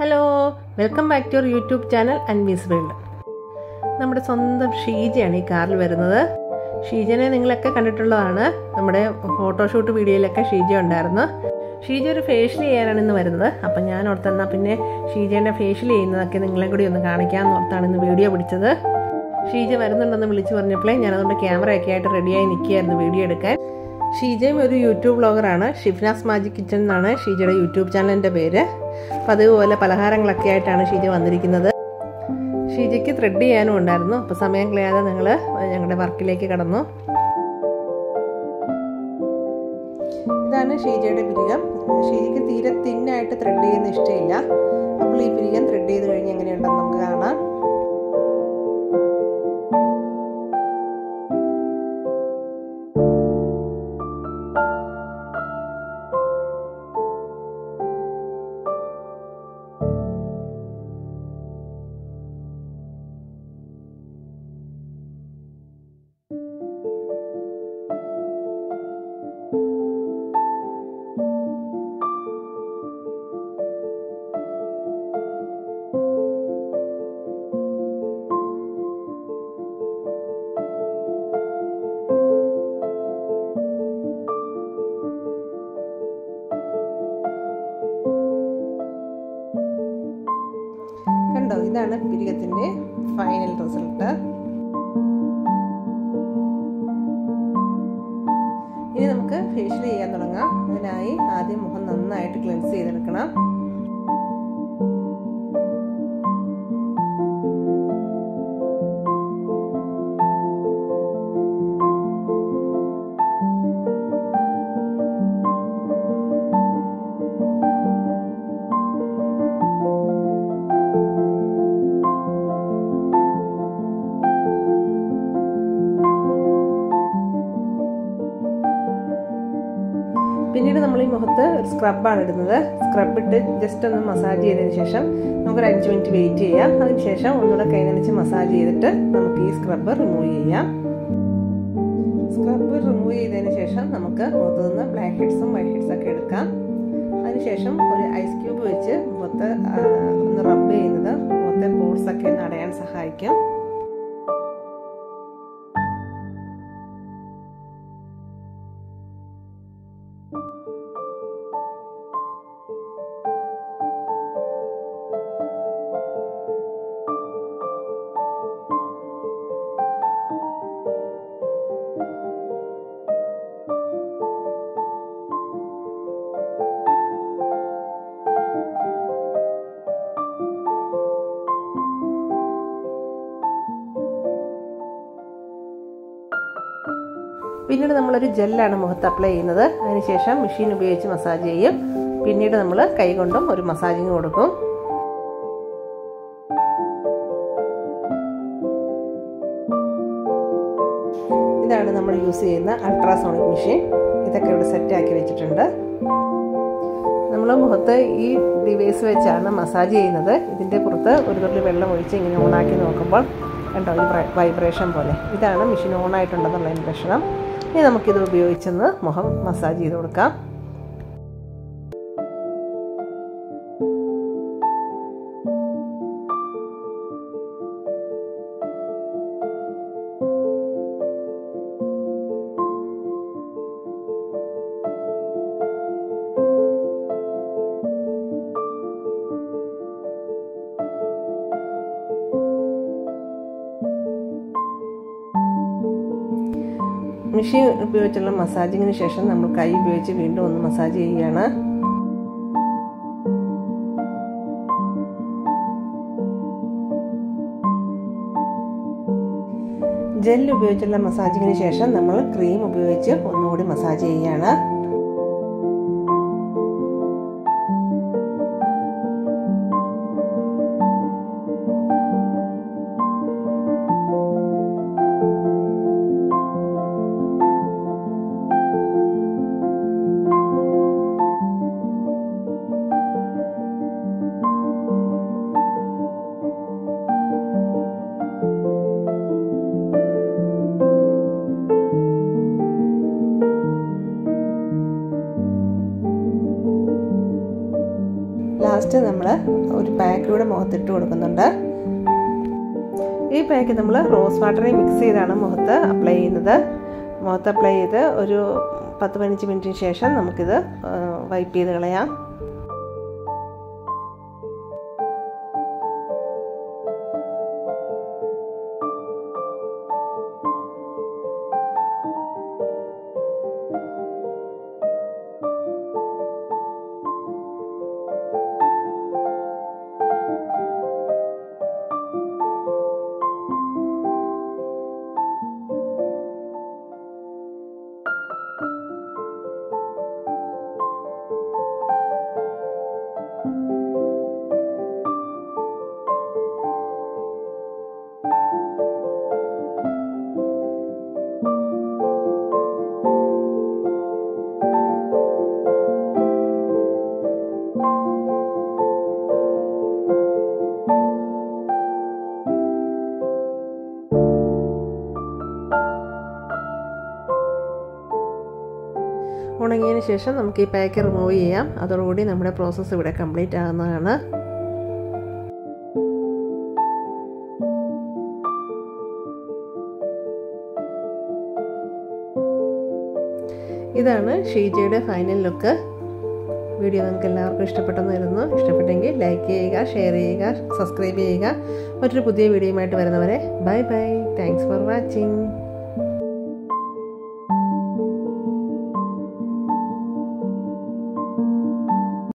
Hello welcome back to your YouTube channel Anvi's world നമ്മുടെ സ്വന്തം ഷീജയാണ് ഈ കാറിൽ വരുന്നത്. ഷീജനെ നിങ്ങളൊക്കെ കണ്ടിട്ടുള്ളതാണ്. നമ്മുടെ ഫോട്ടോഷൂട്ട് വീഡിയോയിലൊക്കെ ഷീജ ഉണ്ടായിരുന്നു. ഷീജ ഒരു ഫേഷ്യൽ ചെയ്യാനാണ് ഇന്ന് വരുന്നത്. അപ്പം ഞാൻ ഓർത്തെന്നാൽ പിന്നെ ഷീജേന്റെ ഫേഷ്യൽ ചെയ്യുന്നതൊക്കെ നിങ്ങളെ കൂടി ഒന്ന് കാണിക്കാമെന്ന് ഓർത്താണ് ഇന്ന് വീഡിയോ പിടിച്ചത്. ഷീജ വരുന്നുണ്ടെന്ന് വിളിച്ചു പറഞ്ഞപ്പോഴേ ഞാനതുകൊണ്ട് ക്യാമറ ക്യാമറയൊക്കെ ആയിട്ട് റെഡിയായി നിൽക്കുകയായിരുന്നു വീഡിയോ എടുക്കാൻ. ഷീജയും ഒരു യൂട്യൂബ് ബ്ലോഗറാണ് ഷിഫ്നാസ് മാജിക് കിച്ചൺ എന്നാണ് ഷീജയുടെ യൂട്യൂബ് ചാനലിന്റെ പേര്. അപ്പോൾ അതുപോലെ പലഹാരങ്ങളൊക്കെ ആയിട്ടാണ് ഷീജ വന്നിരിക്കുന്നത്. ഷീജയ്ക്ക് ത്രെഡ് ചെയ്യാനും ഉണ്ടായിരുന്നു. അപ്പോൾ സമയം കളയാതെ നിങ്ങൾ ഞങ്ങളുടെ വർക്കിലേക്ക് കടന്നു. ഇതാണ് ഷീജയുടെ പിരികം. ഷീജയ്ക്ക് തീരെ തിന്നായിട്ട് ത്രെഡ് ചെയ്യുന്ന ഇഷ്ടമില്ല. അപ്പോൾ ഈ പിരികം ത്രെഡ് ചെയ്ത് കഴിഞ്ഞ് എങ്ങനെയുണ്ടെന്ന് നമുക്ക് കാണാം. കണ്ടോ? ഇതാണ് പിരികത്തിന്റെ ഫൈനൽ റിസൾട്ട് ഇനി നമുക്ക് ഫേഷ്യൽ ചെയ്യാൻ തുടങ്ങാം. അതിനായി ആദ്യം മുഖം നന്നായിട്ട് ക്ലെൻസ് ചെയ്തെടുക്കണം. മുഖത്ത് സ്ക്രബാണ് ഇടുന്നത്. സ്ക്രബ് ഇട്ട് ജസ്റ്റ് ഒന്ന് മസാജ് ചെയ്തതിന് ശേഷം നമുക്കൊരു അഞ്ച് മിനിറ്റ് വെയിറ്റ് ചെയ്യാം. അതിനുശേഷം ഒന്നുകൂടെ കൈ മസാജ് ചെയ്തിട്ട് നമുക്ക് ഈ സ്ക്രബ് റിമൂവ് ചെയ്യാം. സ്ക്രബ് റിമൂവ് ചെയ്തതിന് ശേഷം നമുക്ക് മുഖത്ത് നിന്ന് ബ്ലാക്ക് ഹെഡ്സും വൈറ്റ് ഹെഡ്സും ഒക്കെ എടുക്കാം. അതിനുശേഷം ഒരു ഐസ് ക്യൂബ് വെച്ച് മുഖത്ത് ഒന്ന് റബ്ബ് ചെയ്യുന്നത് മുഖത്തെ പോർട്സ് ഒക്കെ ഒന്ന് അടയാൻ സഹായിക്കും. പിന്നീട് നമ്മളൊരു ജെല്ലാണ് മുഖത്ത് അപ്ലൈ ചെയ്യുന്നത്. അതിനുശേഷം മെഷീൻ ഉപയോഗിച്ച് മസാജ് ചെയ്യും. പിന്നീട് നമ്മൾ കൈകൊണ്ടും ഒരു മസാജിങ് കൊടുക്കും. ഇതാണ് നമ്മൾ യൂസ് ചെയ്യുന്ന അൾട്രാസോണിക് മെഷീൻ ഇതൊക്കെ ഇവിടെ സെറ്റ് ആക്കി വെച്ചിട്ടുണ്ട്. നമ്മൾ മുഖത്ത് ഈ ഡിവൈസ് വെച്ചാണ് മസാജ് ചെയ്യുന്നത്. ഇതിന്റെ പുറത്ത് ഒരു തുള്ളി വെള്ളം ഒഴിച്ച് ഇങ്ങനെ ഓണാക്കി നോക്കുമ്പോൾ കണ്ടോ ഒരു വൈബ്രേഷൻ പോലെ. ഇതാണ് മെഷീൻ ഓൺ ആയിട്ടുണ്ടെന്നുള്ള ഇനി നമുക്കിത് ഉപയോഗിച്ചൊന്ന് മുഖം മസാജ് ചെയ്ത് കൊടുക്കാം. മെഷീൻ ഉപയോഗിച്ചുള്ള മസാജിങ്ങിന് ശേഷം നമ്മൾ കൈ ഉപയോഗിച്ച് വീണ്ടും ഒന്ന് മസാജ് ചെയ്യുകയാണ്. ജെൽ ഉപയോഗിച്ചുള്ള മസാജിങ്ങിന് ശേഷം നമ്മൾ ക്രീം ഉപയോഗിച്ച് ഒന്നുകൂടി മസാജ് ചെയ്യുകയാണ്. ലാസ്റ്റ് നമ്മൾ ഒരു പാക്ക് കൂടെ മുഖത്തിട്ട് കൊടുക്കുന്നുണ്ട്. ഈ പാക്ക് നമ്മൾ റോസ് വാട്ടറിൽ മിക്സ് ചെയ്താണ് മുഖത്ത് അപ്ലൈ ചെയ്യുന്നത്. മുഖത്ത് അപ്ലൈ ചെയ്ത് ഒരു പത്ത് പതിനഞ്ച് മിനിറ്റിന് ശേഷം നമുക്കിത് വൈപ്പ് ചെയ്ത് കളയാം. ഉണങ്ങിയതിന് ശേഷം നമുക്ക് ഈ പാക്ക് റിമൂവ് ചെയ്യാം. അതോടുകൂടി നമ്മുടെ പ്രോസസ്സ് ഇവിടെ കംപ്ലീറ്റ് ആകുന്നതാണ്. ഇതാണ് ഷീജയുടെ ഫൈനൽ ലുക്ക് വീഡിയോ നിങ്ങൾക്ക് എല്ലാവർക്കും ഇഷ്ടപ്പെട്ടെന്ന് വരുന്നു ഇഷ്ടപ്പെട്ടെങ്കിൽ ലൈക്ക് ചെയ്യുക ഷെയർ ചെയ്യുക സബ്സ്ക്രൈബ് ചെയ്യുക. മറ്റൊരു പുതിയ വീഡിയോയുമായിട്ട് വരുന്നവരെ bye bye thanks for watching